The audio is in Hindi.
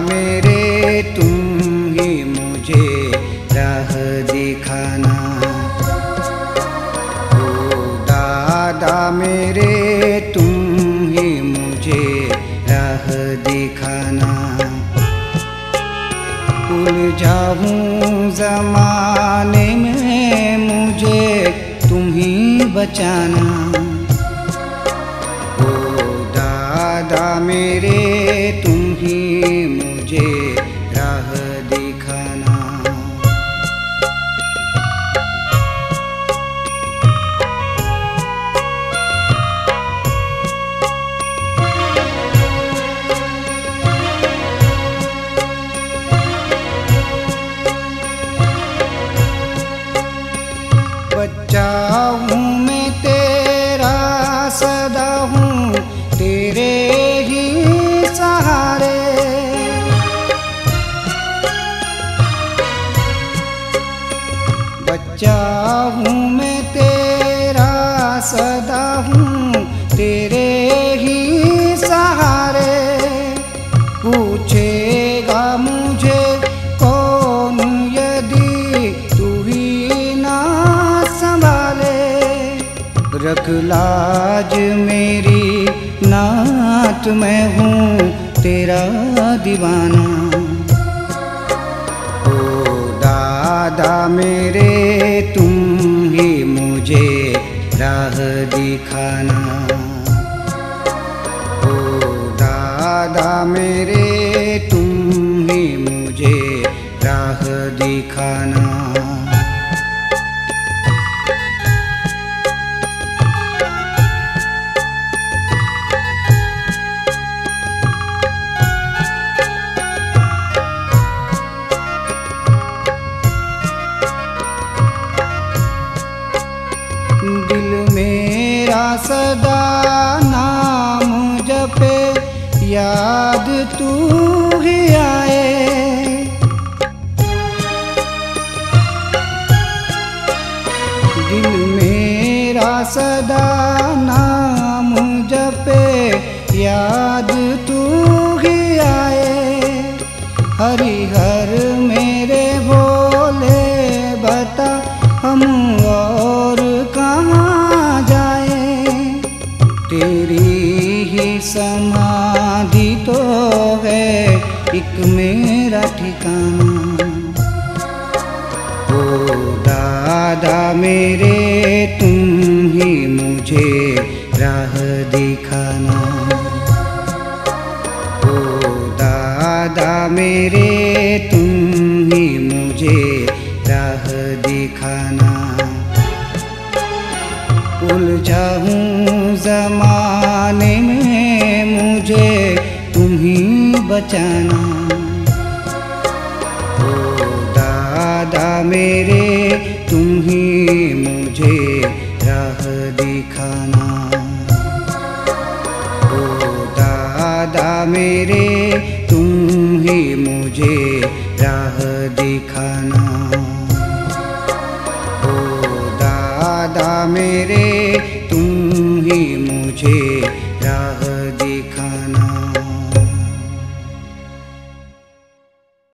मेरे, तुम ही मुझे राह दिखाना। ओ दादा मेरे, तुम ही मुझे राह दिखाना। उलझाऊं जमाने में मुझे तुम ही बचाना। ओ दादा मेरे हूँ मैं तेरा, सदा हूँ तेरे ही सहारे। बच्चा हूँ मैं तेरा, सदा हूँ तेरे ही रख लाज मेरी नात मैं हूँ तेरा दीवाना। ओ दादा मेरे, तुम ही मुझे राह दिखाना। ओ दादा मेरे, तुम ही मुझे राह दिखाना। दिल मेरा सदा नाम जपे, याद तू ही आए। दिल मेरा सदा नाम जपे, याद तू ही आए। हरिहर मेरे एक मेरा ठिकाना। ओ दादा मेरे, तुम ही मुझे राह दिखाना। ओ दादा मेरे, तुम ही मुझे राह दिखाना। उलझाऊं जमाने में मुझे ही बचाना। ओ दादा मेरे, तुम ही मुझे राह दिखाना। ओ दादा मेरे, तुम ही मुझे राह दिखाना। ओ दादा मेरे